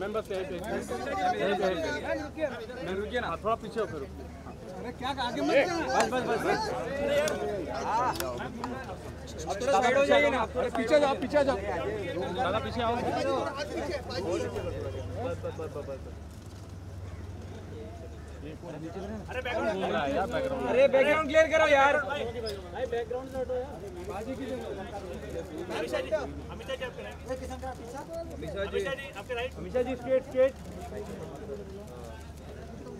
मैं बस यहीं पे यहीं पे यहीं पे मैं रुकिए ना थोड़ा पीछे हो फिर अरे क्या आगे मत जा बस बस बस थोड़ा साइड हो जाइए ना थोड़ा पीछे जाओ पीछे जाओ। दादा पीछे आओ। अरे बैकग्राउंड यार। बैकग्राउंड अरे बैकग्राउंड क्लियर करो यार अमीषा जी स्ट्रेट स्ट्रेट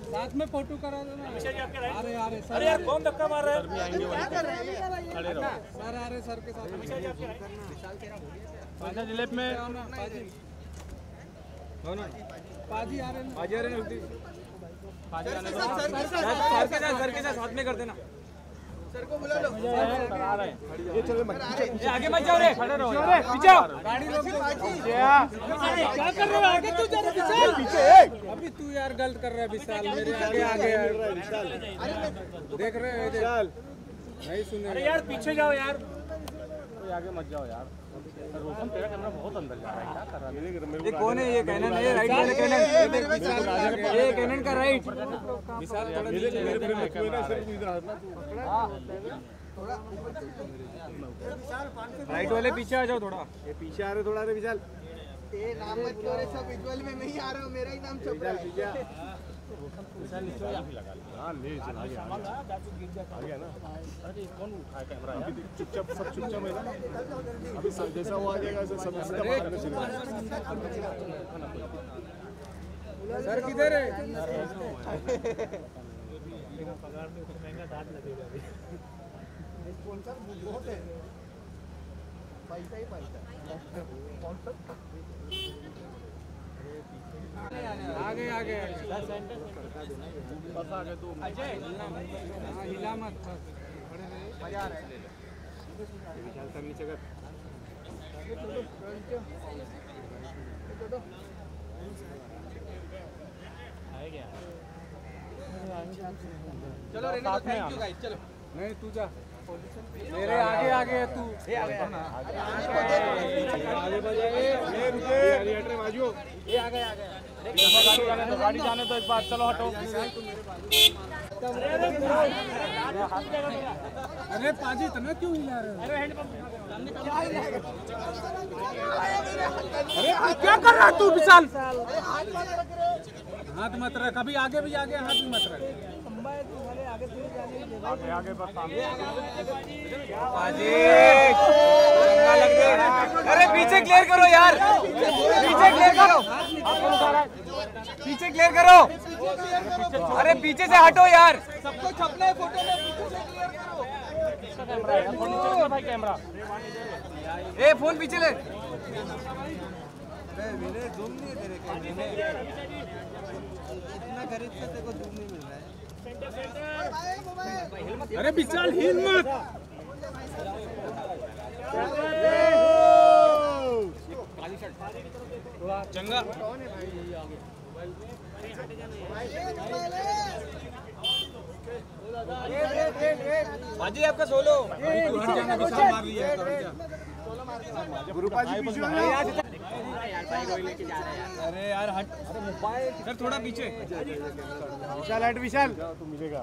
साथ में फ़ोटो करा दो ना अमिशा जी आपके अरे अरे सर अरे यार कौन धक्का मार रहा है? आएँगे वहीं खड़े रहो। सर आ रहे सर के साथ। अमीषा जी आपके लेफ़्ट में। आओ ना पाजी पाजी आ रहे हैं। बाजी आ रहे हैं बाजी आने दो सर के साथ सर के साथ साथ में कर देना। आ रहे हैं ये चलो ये आगे मत जाओ रे। खड़े रहो। पीछे गाड़ी रोक दो। क्या कर रहे हो? आगे तू जा रहा विशाल पीछे अभी तू यार गलत कर रहा है विशाल। मेरे आगे आगे विशाल। देख रहे हो विशाल नहीं सुने अरे यार पीछे जाओ यार। आगे मत जाओ यार। रोशन तेरा कैमरा बहुत अंदर जा रहा है क्या कर रहा है? ये कौन है? ये कैनन है राइट वाले कैनन ये कैनन का राइट विशाल थोड़ा नीचे मेरे मेरे मत हुए ना सिर्फ़ इधर हाथ ना राइट वाले पीछे आ जाओ थोड़ा। ये पीछे आ रहे थोड़ा रे विशाल। ये नाम मत लो रे सब विजुअल में नहीं आ रहे हो मेरा ही नाम छप रहा है। हाँ ले आ गया ना अरे कौन उठाया कैमरा चुपचाप सब चुपचाप है ना अभी जैसा वो आ जाएगा सब सीधा बाहर आने चलेगा सर किधर है? पैसा ही पैसा आगे आगे बस आ गए तो हाँ, हिला मत मज़ा नीचे कर चलो रेने थैंक यू गाइस चलो। नहीं तू जा। मेरे आगे आगे है तू। ये आ गए आ गए गाड़ी जाने तो एक बार। चलो हटो। अरे पाजी इतना क्यों हिला रहे हो? अरे क्या कर रहा है तू विशाल? हाथ मत रख। अभी आगे भी आगे हाथ भी मत रख। आगे आगे बस अरे पीछे क्लियर करो यार। पीछे क्लियर करो। पीछे क्लियर करो। अरे पीछे से हटो यार। सबको छपना है फ़ोटो में पीछे से क्लियर करो कैमरा है ए, फ़ोन पीछे ले। अरे विशाल हिल मत चंगा बाजी आपका सोलो तू हट जाना विशाल मार लिया तो हट जा गुरुपा जी पीछे अरे यार हट। अरे मोबाइल सर थोड़ा पीछे। विशाल हट विशाल। तो मिलेगा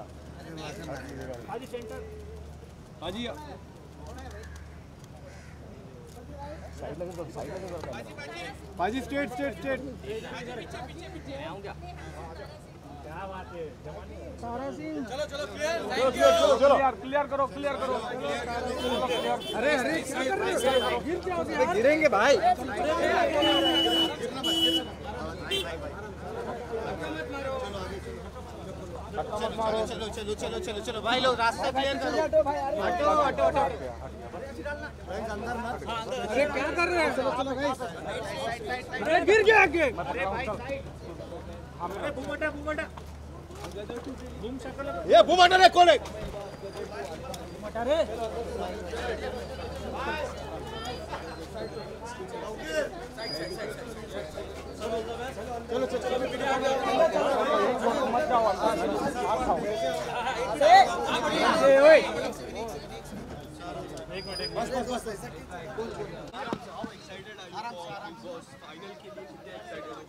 बाजी साइड लगे साइड लगे बाजी स्ट्रेट स्ट्रेट स्ट्रेट चलो चलो चलो क्लियर करो क्लियर करो अरे अरे गिरेंगे भाई चलो चलो चलो चलो चलो भाई लोग रास्ता क्लियर करो हटो हटो हटो अरे क्या कर रहे हैं? चलो चलो गिर गया आगे। ये भूमंडल है कौन है चलो चलो चलो मत जाओ बस बस बस आराम से एक्साइटेड फाइनल के लिए कितने एक्साइटेड हो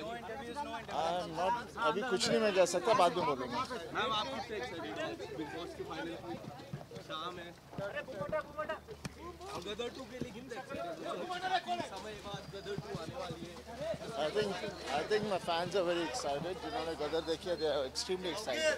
नो इंटरव्यूज़ नो इंटरव्यूज़ अभी कुछ नहीं मैं जा सकता बाद में बोलूँगा। मैम आप कितने एक्साइटेड बिग बॉस के फाइनल शाम है। अरे गदर 2 के लिए समय बाद गदर 2 आने वाली है। I think I think my fans are very excited. जिन्होंने गदर देखी other, they are extremely excited.